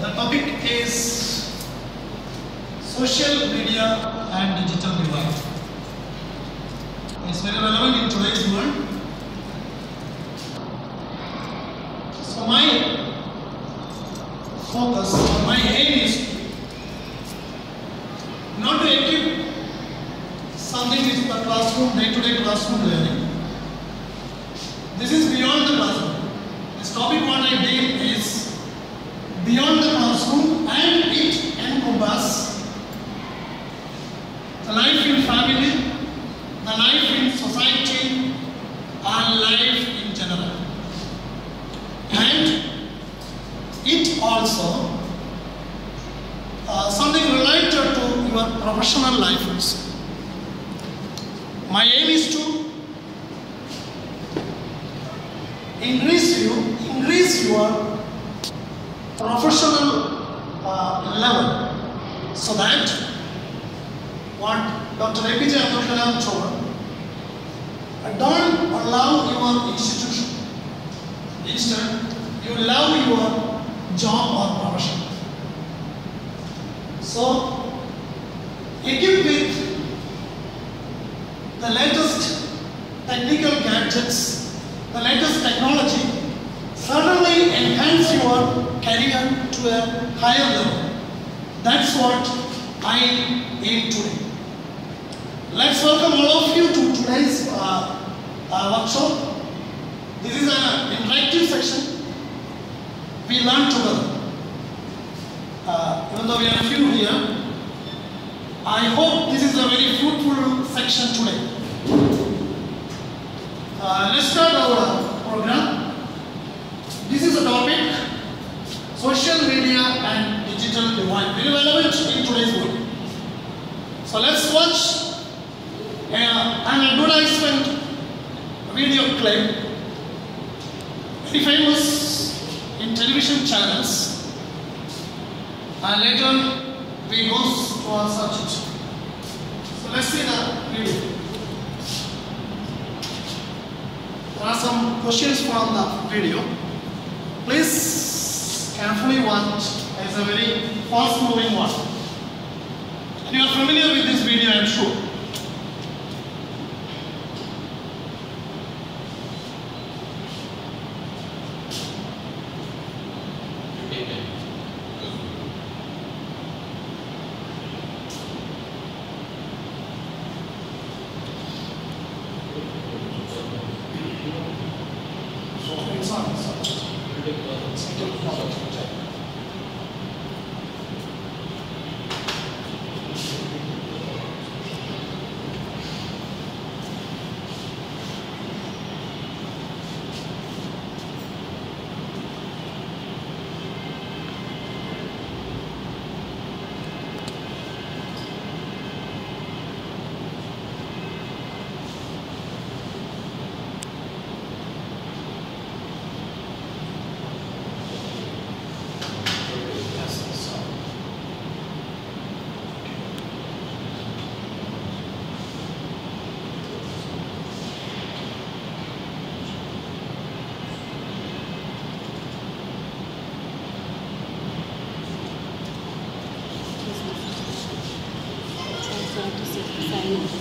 the topic is social media and digital divide. It's very relevant in today's world. So my focus, or my aim is not to equip something with the classroom, day-to-day classroom learning. This is beyond the classroom. This topic what I deal beyond the classroom and it encompasses the life in family, the life in society, and life in general. And it also uh, something related to your professional life also. My aim is to increase you, increase your professional uh, level so that what Dr. APJ Abdul Kalam told, don't allow your institution. Instead, you love your job or profession. So, equipped with the latest technical gadgets, the latest technology, enhance your career to a higher level. That's what I aim today. Let's welcome all of you to today's uh, uh, workshop. This is an interactive session. We learn together. Uh, even though we are few here, I hope this is a very fruitful section today. Uh, let's start our program. This is a topic social media and digital divide, very relevant in today's world. So let's watch uh, an advertisement video clip, very famous in television channels. And later we go to our subject. So let's see the video. There are some questions from the video. Please watch. It's a very fast moving one. You are familiar with this video, I am sure. どうぞ。三零四